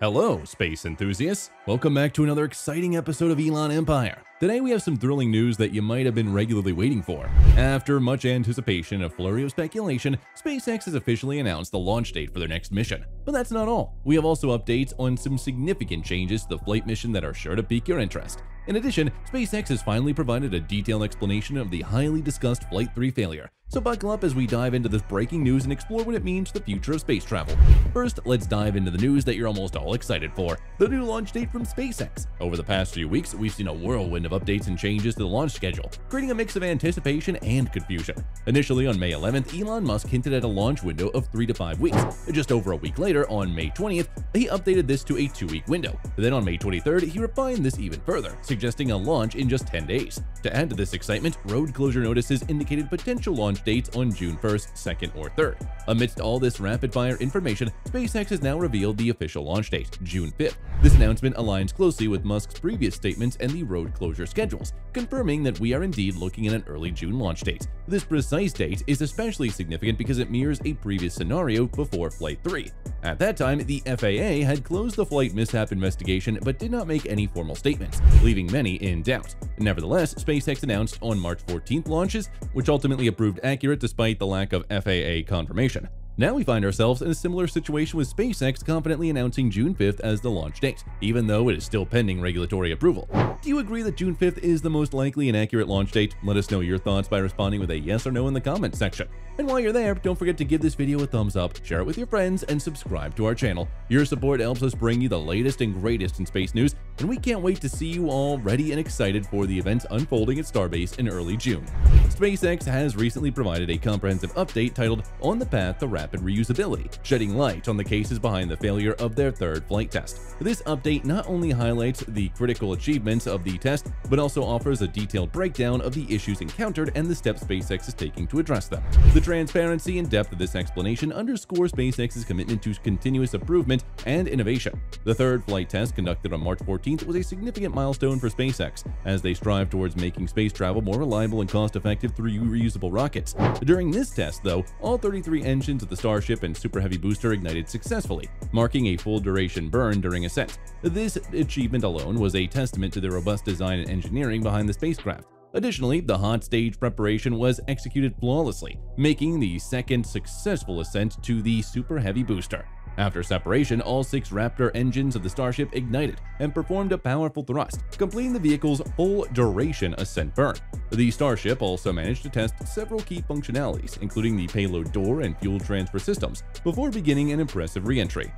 Hello, space enthusiasts! Welcome back to another exciting episode of Elon Empire. Today we have some thrilling news that you might have been regularly waiting for. After much anticipation and flurry of speculation, SpaceX has officially announced the launch date for their next mission. But that's not all. We have also updates on some significant changes to the flight mission that are sure to pique your interest. In addition, SpaceX has finally provided a detailed explanation of the highly discussed Flight 3 failure, so buckle up as we dive into this breaking news and explore what it means to the future of space travel. First, let's dive into the news that you're almost all excited for, the new launch date from SpaceX. Over the past few weeks, we've seen a whirlwind of updates and changes to the launch schedule, creating a mix of anticipation and confusion. Initially on May 11th, Elon Musk hinted at a launch window of 3 to 5 weeks. Just over a week later, on May 20th, he updated this to a 2-week window. Then on May 23rd, he refined this even further, suggesting a launch in just 10 days. To add to this excitement, road closure notices indicated potential launch dates on June 1st, 2nd, or 3rd. Amidst all this rapid-fire information, SpaceX has now revealed the official launch date, June 5th. This announcement aligns closely with Musk's previous statements and the road closure schedules, confirming that we are indeed looking at an early June launch date. This precise date is especially significant because it mirrors a previous scenario before Flight 3. At that time, the FAA had closed the flight mishap investigation but did not make any formal statements, leaving many in doubt. Nevertheless, SpaceX announced on March 14th launches, which ultimately proved accurate despite the lack of FAA confirmation. Now we find ourselves in a similar situation with SpaceX confidently announcing June 5th as the launch date, even though it is still pending regulatory approval. Do you agree that June 5th is the most likely and accurate launch date? Let us know your thoughts by responding with a yes or no in the comments section. And while you're there, don't forget to give this video a thumbs up, share it with your friends, and subscribe to our channel. Your support helps us bring you the latest and greatest in space news, and we can't wait to see you all ready and excited for the events unfolding at Starbase in early June. SpaceX has recently provided a comprehensive update titled On the Path to Rapid Reusability, shedding light on the cases behind the failure of their third flight test. This update not only highlights the critical achievements of the test, but also offers a detailed breakdown of the issues encountered and the steps SpaceX is taking to address them. The transparency and depth of this explanation underscore SpaceX's commitment to continuous improvement and innovation. The third flight test conducted on March 14th was a significant milestone for SpaceX as they strive towards making space travel more reliable and cost-effective through reusable rockets. During this test, though, all 33 engines of the Starship and Super Heavy booster ignited successfully, marking a full duration burn during ascent. This achievement alone was a testament to the robust design and engineering behind the spacecraft. Additionally, the hot stage preparation was executed flawlessly, making the second successful ascent to the Super Heavy booster. After separation, all six Raptor engines of the Starship ignited and performed a powerful thrust, completing the vehicle's full duration ascent burn. The Starship also managed to test several key functionalities, including the payload door and fuel transfer systems, before beginning an impressive re-entry.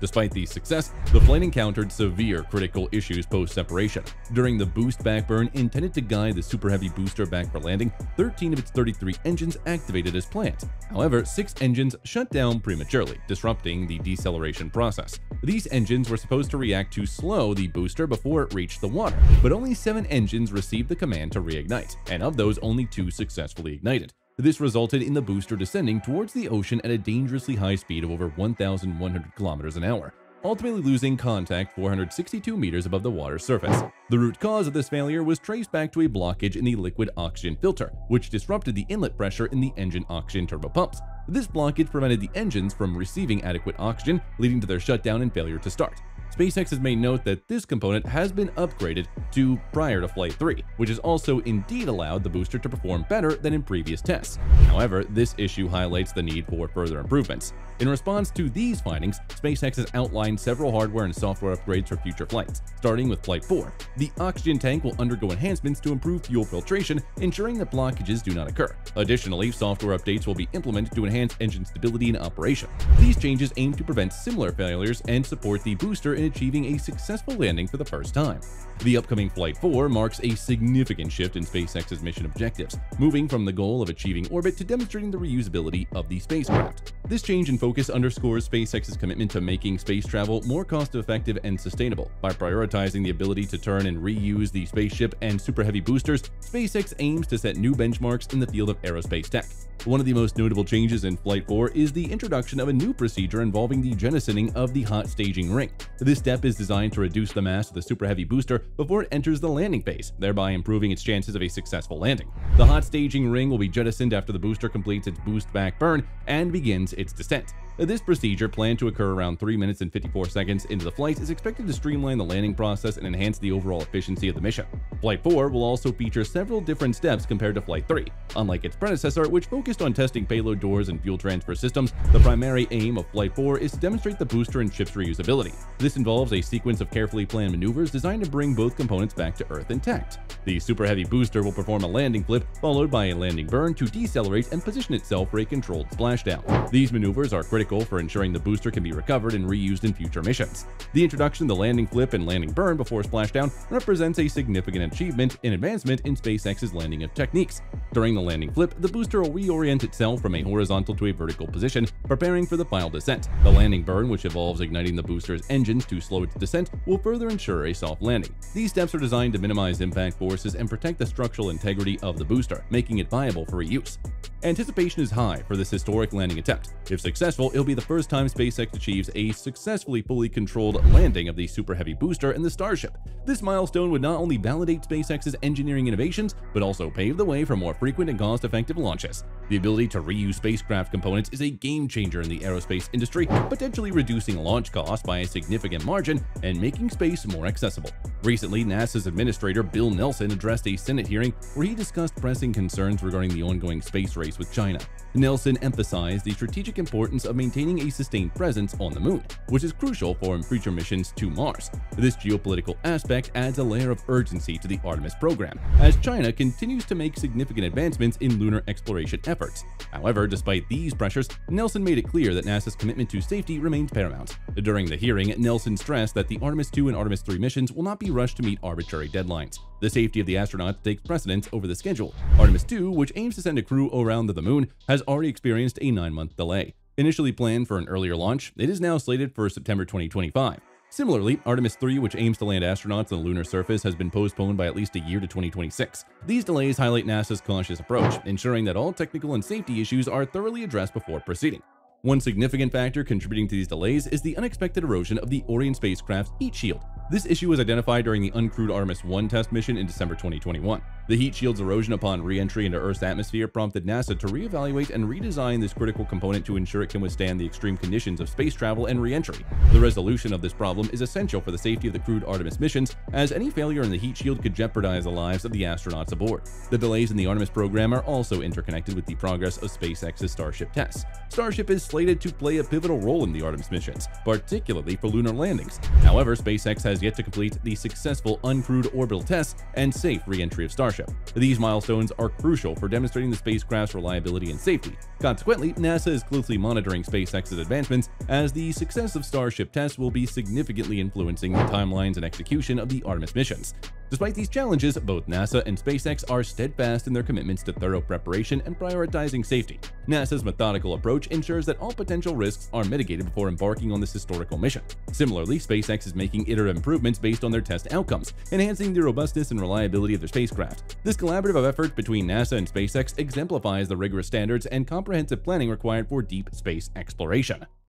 Despite the success, the plane encountered severe critical issues post-separation. During the boost backburn intended to guide the Super Heavy booster back for landing, 13 of its 33 engines activated as planned. However, six engines shut down prematurely, disrupting the deceleration process. These engines were supposed to react to slow the booster before it reached the water, but only seven engines received the command to reignite, and of those only two successfully ignited. This resulted in the booster descending towards the ocean at a dangerously high speed of over 1,100 kilometers an hour, ultimately losing contact 462 meters above the water's surface. The root cause of this failure was traced back to a blockage in the liquid oxygen filter, which disrupted the inlet pressure in the engine oxygen turbopumps. This blockage prevented the engines from receiving adequate oxygen, leading to their shutdown and failure to start. SpaceX has made note that this component has been upgraded to prior to Flight 3, which has also indeed allowed the booster to perform better than in previous tests. However, this issue highlights the need for further improvements. In response to these findings, SpaceX has outlined several hardware and software upgrades for future flights, starting with Flight 4. The oxygen tank will undergo enhancements to improve fuel filtration, ensuring that blockages do not occur. Additionally, software updates will be implemented to enhance engine stability and operation. These changes aim to prevent similar failures and support the booster in achieving a successful landing for the first time. The upcoming Flight 4 marks a significant shift in SpaceX's mission objectives, moving from the goal of achieving orbit to demonstrating the reusability of the spacecraft. This change in focus underscores SpaceX's commitment to making space travel more cost-effective and sustainable. By prioritizing the ability to turn and reuse the spaceship and Super Heavy boosters, SpaceX aims to set new benchmarks in the field of aerospace tech. One of the most notable changes in Flight 4 is the introduction of a new procedure involving the jettisoning of the hot staging ring. This step is designed to reduce the mass of the Super Heavy booster before it enters the landing phase, thereby improving its chances of a successful landing. The hot staging ring will be jettisoned after the booster completes its boost back burn and begins its descent. This procedure, planned to occur around 3 minutes and 54 seconds into the flight, is expected to streamline the landing process and enhance the overall efficiency of the mission. Flight 4 will also feature several different steps compared to Flight 3. Unlike its predecessor, which focused on testing payload doors and fuel transfer systems, the primary aim of Flight 4 is to demonstrate the booster and ship's reusability. This involves a sequence of carefully planned maneuvers designed to bring both components back to Earth intact. The Super Heavy booster will perform a landing flip, followed by a landing burn to decelerate and position itself for a controlled splashdown. These maneuvers are critical for ensuring the booster can be recovered and reused in future missions. The introduction of the landing flip and landing burn before splashdown represents a significant achievement in advancement in SpaceX's landing of techniques. During the landing flip, the booster will reorient itself from a horizontal to a vertical position, preparing for the final descent. The landing burn, which involves igniting the booster's engines to slow its descent, will further ensure a soft landing. These steps are designed to minimize impact forces and protect the structural integrity of the booster, making it viable for reuse. Anticipation is high for this historic landing attempt. If successful, it'll be the first time SpaceX achieves a successfully fully controlled landing of the Super Heavy booster and the Starship. This milestone would not only validate SpaceX's engineering innovations, but also pave the way for more frequent and cost-effective launches. The ability to reuse spacecraft components is a game changer in the aerospace industry, potentially reducing launch costs by a significant margin and making space more accessible. Recently, NASA's Administrator Bill Nelson addressed a Senate hearing where he discussed pressing concerns regarding the ongoing space race with China. Nelson emphasized the strategic importance of maintaining a sustained presence on the moon, which is crucial for future missions to Mars. This geopolitical aspect adds a layer of urgency to the Artemis program, as China continues to make significant advancements in lunar exploration efforts. However, despite these pressures, Nelson made it clear that NASA's commitment to safety remains paramount. During the hearing, Nelson stressed that the Artemis 2 and Artemis 3 missions will not be rushed to meet arbitrary deadlines. The safety of the astronauts takes precedence over the schedule. Artemis 2, which aims to send a crew around the moon, has already experienced a nine-month delay. Initially planned for an earlier launch, it is now slated for September 2025. Similarly, Artemis 3, which aims to land astronauts on the lunar surface, has been postponed by at least a year to 2026. These delays highlight NASA's cautious approach, ensuring that all technical and safety issues are thoroughly addressed before proceeding. One significant factor contributing to these delays is the unexpected erosion of the Orion spacecraft's heat shield. This issue was identified during the uncrewed Artemis 1 test mission in December 2021. The heat shield's erosion upon re-entry into Earth's atmosphere prompted NASA to reevaluate and redesign this critical component to ensure it can withstand the extreme conditions of space travel and re-entry. The resolution of this problem is essential for the safety of the crewed Artemis missions, as any failure in the heat shield could jeopardize the lives of the astronauts aboard. The delays in the Artemis program are also interconnected with the progress of SpaceX's Starship tests. Starship is slated to play a pivotal role in the Artemis missions, particularly for lunar landings. However, SpaceX has yet to complete the successful uncrewed orbital tests and safe re-entry of Starship. These milestones are crucial for demonstrating the spacecraft's reliability and safety. Consequently, NASA is closely monitoring SpaceX's advancements as the success of Starship tests will be significantly influencing the timelines and execution of the Artemis missions. Despite these challenges, both NASA and SpaceX are steadfast in their commitments to thorough preparation and prioritizing safety. NASA's methodical approach ensures that all potential risks are mitigated before embarking on this historical mission. Similarly, SpaceX is making iterative improvements based on their test outcomes, enhancing the robustness and reliability of their spacecraft. This collaborative effort between NASA and SpaceX exemplifies the rigorous standards and comprehensive planning required for deep space exploration.